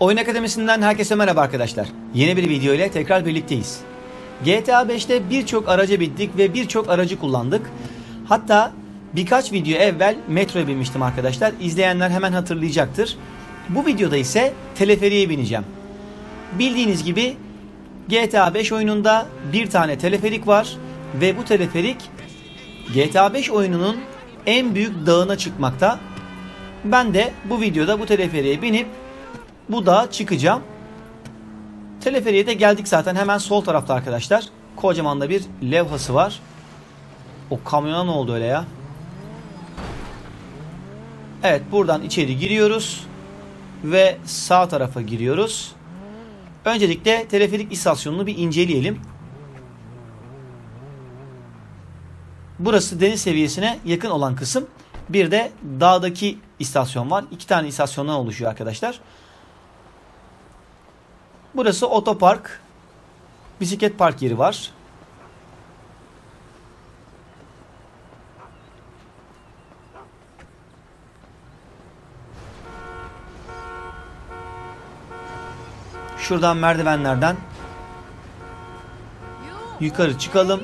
Oyun Akademisi'nden herkese merhaba arkadaşlar. Yeni bir video ile tekrar birlikteyiz. GTA 5'te birçok araca bindik ve birçok aracı kullandık. Hatta birkaç video evvel metroya binmiştim arkadaşlar. İzleyenler hemen hatırlayacaktır. Bu videoda ise teleferiye bineceğim. Bildiğiniz gibi GTA 5 oyununda bir tane teleferik var ve bu teleferik GTA 5 oyununun en büyük dağına çıkmakta. Ben de bu videoda bu teleferiye binip bu dağa çıkacağım. Teleferiye de geldik zaten hemen sol tarafta arkadaşlar. Kocaman da bir levhası var. O kamyona ne oldu öyle ya? Evet buradan içeri giriyoruz. Ve sağ tarafa giriyoruz. Öncelikle teleferik istasyonunu bir inceleyelim. Burası deniz seviyesine yakın olan kısım. Bir de dağdaki istasyon var. İki tane istasyondan oluşuyor arkadaşlar. Burası otopark. Bisiklet park yeri var. Şuradan merdivenlerden yukarı çıkalım.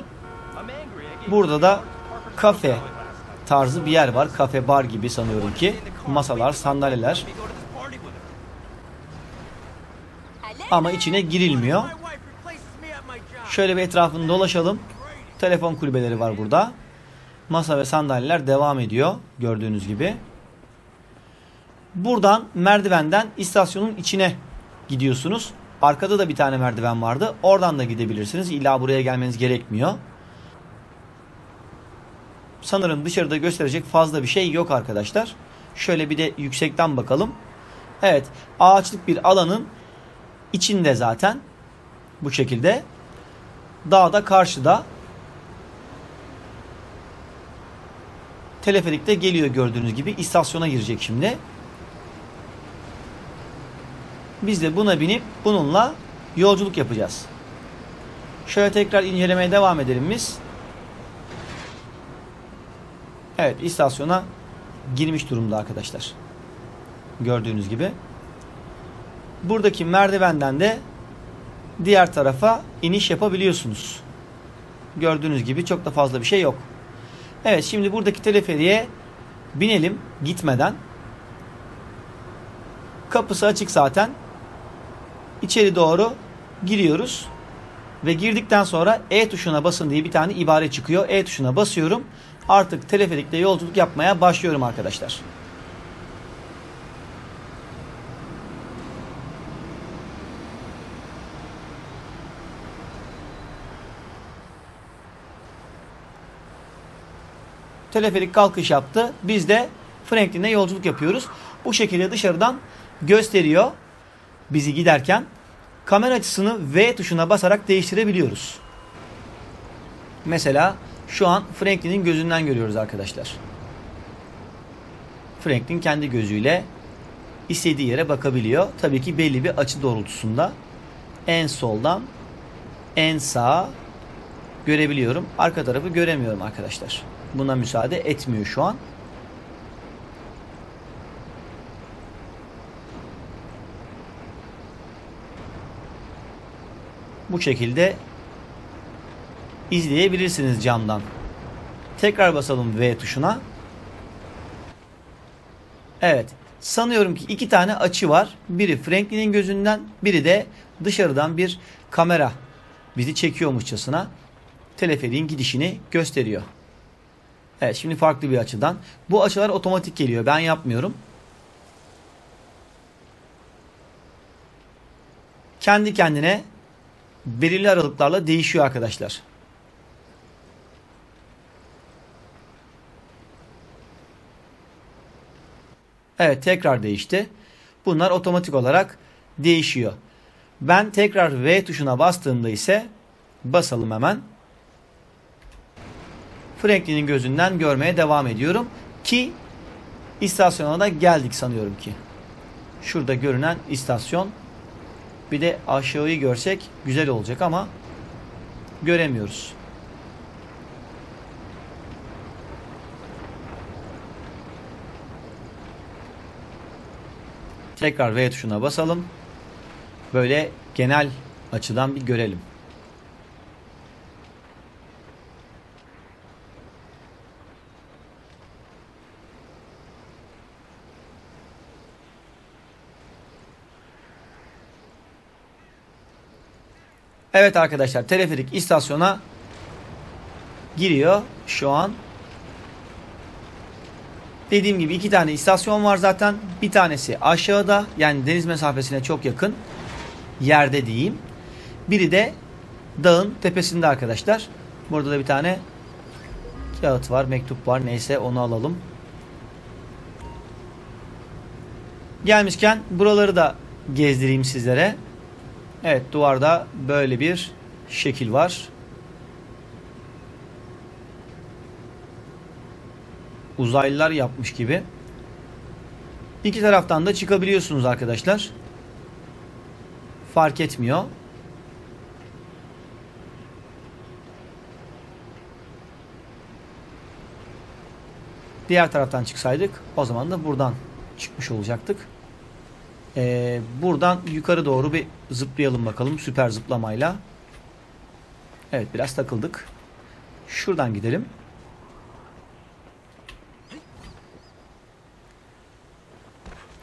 Burada da kafe tarzı bir yer var. Kafe bar gibi sanıyorum ki. Masalar, sandalyeler. Ama içine girilmiyor. Şöyle bir etrafını dolaşalım. Telefon kulübeleri var burada. Masa ve sandalyeler devam ediyor. Gördüğünüz gibi. Buradan merdivenden istasyonun içine gidiyorsunuz. Arkada da bir tane merdiven vardı. Oradan da gidebilirsiniz. İlla buraya gelmeniz gerekmiyor. Sanırım dışarıda gösterecek fazla bir şey yok arkadaşlar. Şöyle bir de yüksekten bakalım. Evet ağaçlık bir alanın içinde zaten bu şekilde. Dağda karşıda. Teleferik de geliyor gördüğünüz gibi. istasyona girecek şimdi. Biz de buna binip bununla yolculuk yapacağız. Şöyle tekrar incelemeye devam edelim biz. Evet istasyona girmiş durumda arkadaşlar. Gördüğünüz gibi. Buradaki merdivenden de diğer tarafa iniş yapabiliyorsunuz. Gördüğünüz gibi çok da fazla bir şey yok. Evet şimdi buradaki teleferiye binelim gitmeden. Kapısı açık zaten. İçeri doğru giriyoruz. Ve girdikten sonra E tuşuna basın diye bir tane ibare çıkıyor. E tuşuna basıyorum. Artık teleferikle yolculuk yapmaya başlıyorum arkadaşlar. Teleferik kalkış yaptı. Biz de Franklin'e yolculuk yapıyoruz. Bu şekilde dışarıdan gösteriyor bizi giderken. Kamera açısını V tuşuna basarak değiştirebiliyoruz. Mesela şu an Franklin'in gözünden görüyoruz arkadaşlar. Franklin kendi gözüyle istediği yere bakabiliyor. Tabii ki belli bir açı doğrultusunda en soldan en sağa görebiliyorum. Arka tarafı göremiyorum arkadaşlar. Buna müsaade etmiyor şu an. Bu şekilde izleyebilirsiniz camdan. Tekrar basalım V tuşuna. Evet. Sanıyorum ki iki tane açı var. Biri Franklin'in gözünden, biri de dışarıdan bir kamera bizi çekiyormuşçasına teleferiğin gidişini gösteriyor. Evet şimdi farklı bir açıdan. Bu açılar otomatik geliyor. Ben yapmıyorum. Kendi kendine belirli aralıklarla değişiyor arkadaşlar. Evet tekrar değişti. Bunlar otomatik olarak değişiyor. Ben tekrar V tuşuna bastığımda ise basalım hemen. Franklin'in gözünden görmeye devam ediyorum. Ki istasyona da geldik sanıyorum ki. Şurada görünen istasyon. Bir de aşağıyı görsek güzel olacak ama göremiyoruz. Tekrar V tuşuna basalım. böyle genel açıdan bir görelim. Evet arkadaşlar teleferik istasyona giriyor şu an. Dediğim gibi iki tane istasyon var zaten. Bir tanesi aşağıda yani deniz mesafesine çok yakın yerde diyeyim. Biri de dağın tepesinde arkadaşlar. Burada da bir tane kağıt var, mektup var. Neyse onu alalım. Gelmişken buraları da gezdireyim sizlere. Evet duvarda böyle bir şekil var. Uzaylılar yapmış gibi. İki taraftan da çıkabiliyorsunuz arkadaşlar. Fark etmiyor. Diğer taraftan çıksaydık o zaman da buradan çıkmış olacaktık. Ee, buradan yukarı doğru bir zıplayalım bakalım süper zıplamayla. Evet biraz takıldık. Şuradan gidelim.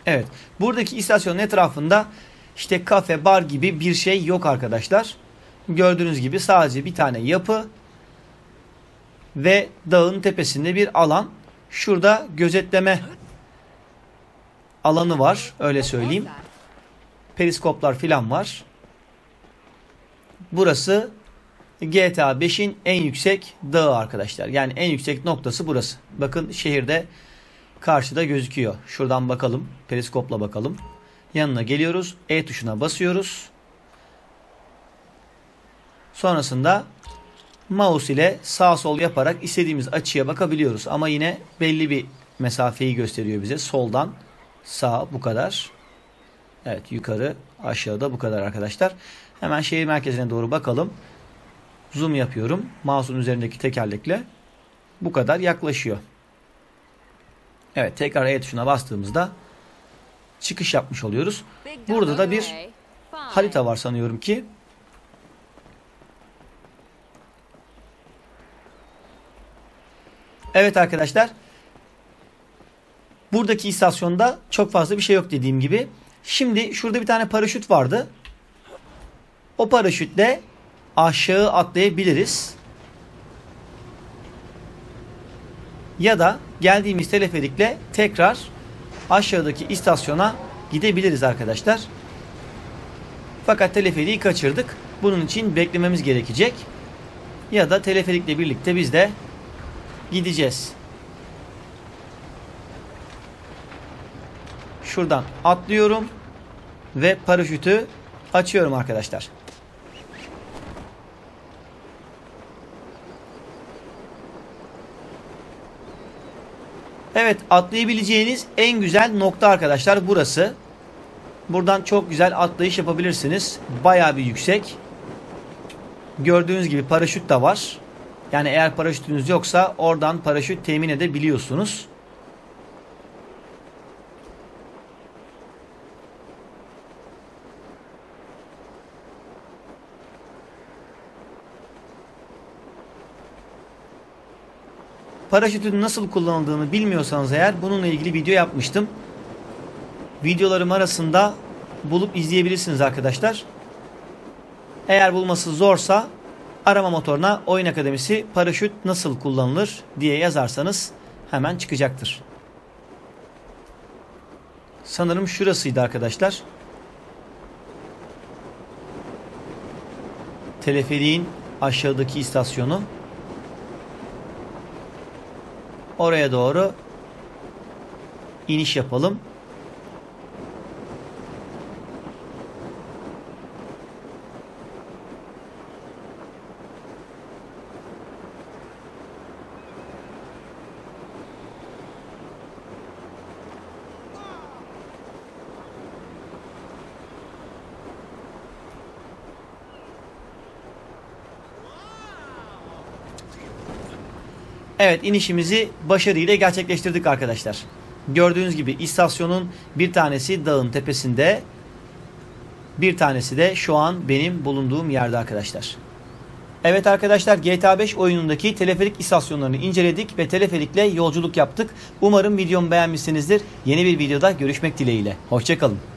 Evet. Buradaki istasyonun etrafında işte kafe, bar gibi bir şey yok arkadaşlar. Gördüğünüz gibi sadece bir tane yapı ve dağın tepesinde bir alan. Şurada gözetleme alanı var. Öyle söyleyeyim. Periskoplar filan var. Burası GTA 5'in en yüksek dağı arkadaşlar. Yani en yüksek noktası burası. Bakın şehirde karşıda gözüküyor. Şuradan bakalım. Periskopla bakalım. Yanına geliyoruz. E tuşuna basıyoruz. Sonrasında mouse ile sağ sol yaparak istediğimiz açıya bakabiliyoruz. Ama yine belli bir mesafeyi gösteriyor bize. Soldan sağ bu kadar. Evet yukarı aşağıda bu kadar arkadaşlar. Hemen şehir merkezine doğru bakalım. Zoom yapıyorum. Mouse'un üzerindeki tekerlekle. Bu kadar yaklaşıyor. Evet tekrar E tuşuna bastığımızda çıkış yapmış oluyoruz. Burada da bir harita var sanıyorum ki. Evet arkadaşlar. Buradaki istasyonda çok fazla bir şey yok dediğim gibi. Şimdi şurada bir tane paraşüt vardı. O paraşütle aşağı atlayabiliriz. Ya da geldiğimiz teleferikle tekrar aşağıdaki istasyona gidebiliriz arkadaşlar. Fakat teleferiği kaçırdık. Bunun için beklememiz gerekecek. Ya da teleferikle birlikte biz de gideceğiz. Şuradan atlıyorum ve paraşütü açıyorum arkadaşlar. Evet atlayabileceğiniz en güzel nokta arkadaşlar burası. Buradan çok güzel atlayış yapabilirsiniz. Baya bir yüksek. Gördüğünüz gibi paraşüt de var. Yani eğer paraşütünüz yoksa oradan paraşüt temin edebiliyorsunuz. Paraşütün nasıl kullanıldığını bilmiyorsanız eğer bununla ilgili video yapmıştım. Videolarım arasında bulup izleyebilirsiniz arkadaşlar. Eğer bulması zorsa arama motoruna Oyun Akademisi paraşüt nasıl kullanılır diye yazarsanız hemen çıkacaktır. Sanırım şurasıydı arkadaşlar. Teleferiğin aşağıdaki istasyonu. Oraya doğru iniş yapalım. Evet inişimizi başarıyla gerçekleştirdik arkadaşlar. Gördüğünüz gibi istasyonun bir tanesi dağın tepesinde. Bir tanesi de şu an benim bulunduğum yerde arkadaşlar. Evet arkadaşlar GTA 5 oyunundaki teleferik istasyonlarını inceledik ve teleferikle yolculuk yaptık. Umarım videomu beğenmişsinizdir. Yeni bir videoda görüşmek dileğiyle. Hoşçakalın.